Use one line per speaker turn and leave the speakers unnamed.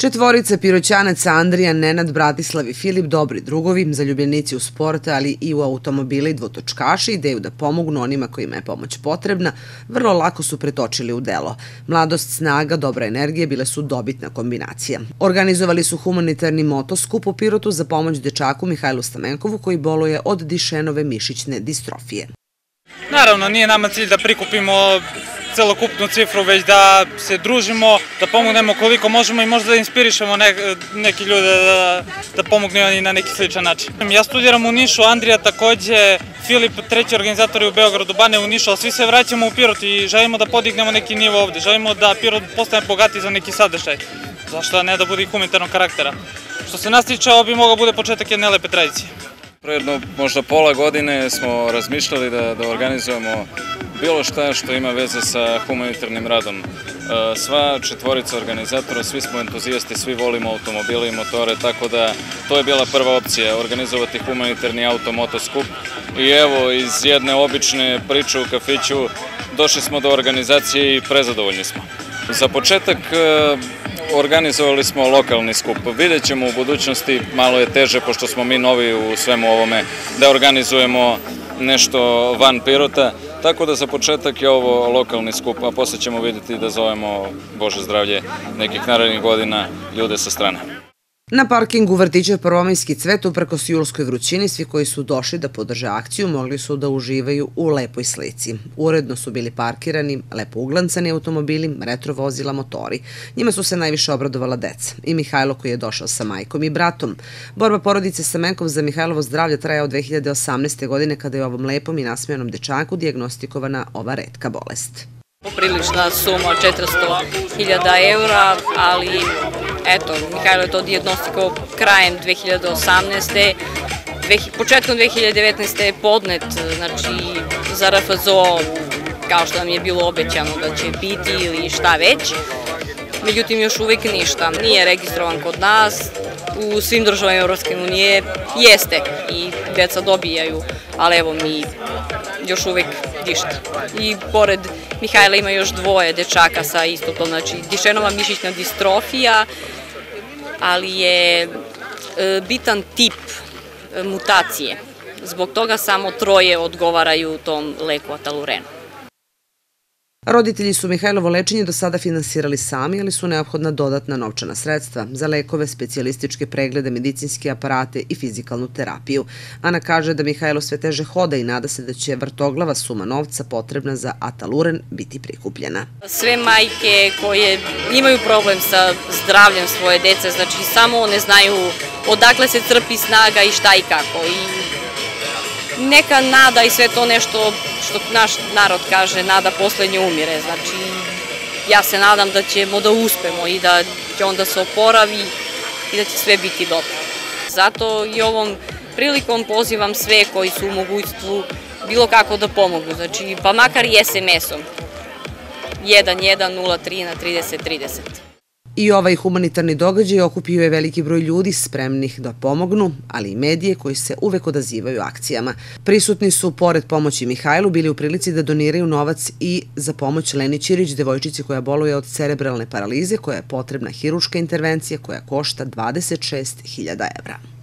Četvorica piroćanaca Andrija, Nenad, Bratislav i Filip dobri drugovi, zaljubljenici u sporta, ali i u automobile i dvotočkaši, ideju da pomognu onima kojima je pomoć potrebna, vrlo lako su pretočili u delo. Mladost, snaga, dobra energija bile su dobitna kombinacija. Organizovali su humanitarni motoskup u Pirotu za pomoć dečaku Mihajlu Stamenkovu koji boluje od dišenove mišićne distrofije.
Naravno, nije nama cilj da prikupimo celokupnu cifru, već da se družimo, da pomognemo koliko možemo i možda da inspirišemo ne, neki ljude da, da pomognu oni na neki sličan način. Ja studiram u Nišu, Andrija takođe, Filip, treći organizator je u Beogradu, Bane u Nišu, ali svi se vraćamo u Pirot i želimo da podignemo neki nivo ovde, želimo da Pirot postane bogati za neki sadržaj. Zašto ne da bude i humanitarnog karaktera? Što se nas tiče, ovo bi mogao bude početak jedne lepe tradicije.
Pre jedno možda pola godine smo razmišljali da, da organizujemo bilo šta što ima veze sa humanitarnim radom. E, sva četvorica organizatora, svi smo entuzijasti, svi volimo automobile i motore, tako da to je bila prva opcija, organizovati humanitarni auto-motoskup. I evo, iz jedne obične priče u kafiću došli smo do organizacije i prezadovoljni smo. Za početak e, organizovali smo lokalni skup. Vidjet ćemo u budućnosti, malo je teže pošto smo mi novi u svemu ovome, da organizujemo nešto van Pirota, tako da za početak je ovo lokalni skup, a posle ćemo vidjeti da zovemo, Bože zdravlje, nekih narednih godina ljude sa strane.
Na parkingu vrtića Prvomajski cvet uprkos julskoj vrućini svi koji su došli da podrže akciju mogli su da uživaju u lepoj slici. Uredno su bili parkirani, lepo uglancani automobili, retro vozila, motori. Njima su se najviše obradovala deca i Mihajlo koji je došao sa majkom i bratom. Borba porodice sa Menkov za Mihajlovo zdravlje traja od 2018. godine kada je ovom lepom i nasmijanom dečaku diagnostikovana ova redka bolest.
Poprilična suma od 400.000 eura, ali eto, Mihajlo je to diagnostikovao krajem 2018. početkom 2019. je podnet, znači, za RFZO, kao što nam je bilo obećano da će biti ili šta već. Međutim, još uvek ništa. Nije registrovan kod nas, u svim državama Evropske unije jeste i deca dobijaju, ali evo mi još uvek ništa. I pored Mihajla ima još dvoje dečaka sa istopom, znači dišenova mišićna distrofija, ali je e, bitan tip e, mutacije. Zbog toga samo troje odgovaraju tom leku atalurenu.
Roditelji su Mihajlovo lečenje do sada finansirali sami, ali su neophodna dodatna novčana sredstva za lekove, specijalističke preglede, medicinske aparate i fizikalnu terapiju. Ana kaže da Mihajlo sve teže hoda i nada se da će vrtoglava suma novca potrebna za ataluren biti prikupljena.
Sve majke koje imaju problem sa zdravljem svoje dece, znači samo ne znaju odakle se crpi snaga i šta i kako. I neka nada i sve to nešto što naš narod kaže, nada poslednje umire. Znači, ja se nadam da ćemo da uspemo i da će onda se oporavi i da će sve biti dobro. Zato i ovom prilikom pozivam sve koji su u mogućstvu bilo kako da pomogu, znači pa makar i SMS-om 1103 na 3030.
I ovaj humanitarni događaj okupio je veliki broj ljudi spremnih da pomognu, ali i medije koji se uvek odazivaju akcijama. Prisutni su, pored pomoći Mihajlu, bili u prilici da doniraju novac i za pomoć Leni Ćirić, devojčici koja boluje od cerebralne paralize, koja je potrebna hiruška intervencija koja košta 26.000 evra.